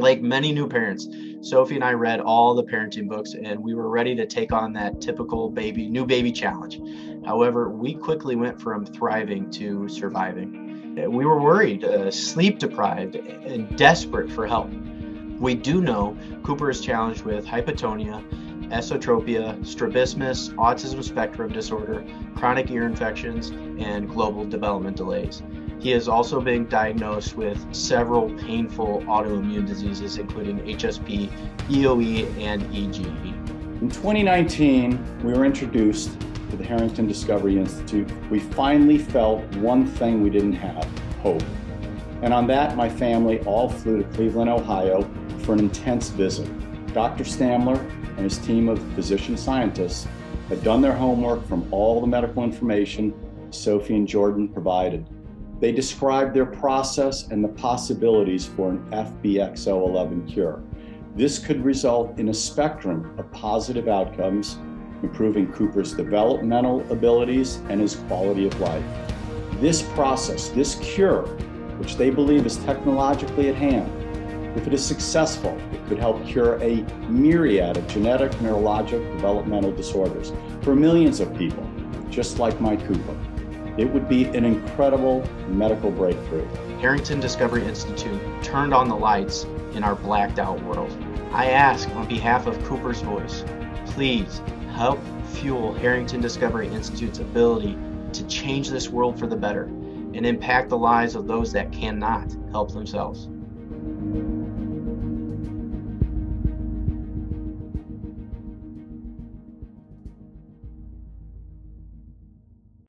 Like many new parents, Sophie and I read all the parenting books and we were ready to take on that typical baby, new baby challenge. However, we quickly went from thriving to surviving. We were worried, uh, sleep deprived, and desperate for help. We do know Cooper is challenged with hypotonia, esotropia, strabismus, autism spectrum disorder, chronic ear infections, and global development delays. He is also being diagnosed with several painful autoimmune diseases, including HSP, EOE, and EGE. In 2019, we were introduced to the Harrington Discovery Institute. We finally felt one thing we didn't have hope. And on that, my family all flew to Cleveland, Ohio for an intense visit. Dr. Stamler and his team of physician scientists had done their homework from all the medical information Sophie and Jordan provided. They described their process and the possibilities for an FBXO11 cure. This could result in a spectrum of positive outcomes, improving Cooper's developmental abilities and his quality of life. This process, this cure, which they believe is technologically at hand, if it is successful, it could help cure a myriad of genetic, neurologic, developmental disorders for millions of people, just like my Cooper. It would be an incredible medical breakthrough. Harrington Discovery Institute turned on the lights in our blacked out world. I ask on behalf of Cooper's Voice, please help fuel Harrington Discovery Institute's ability to change this world for the better and impact the lives of those that cannot help themselves.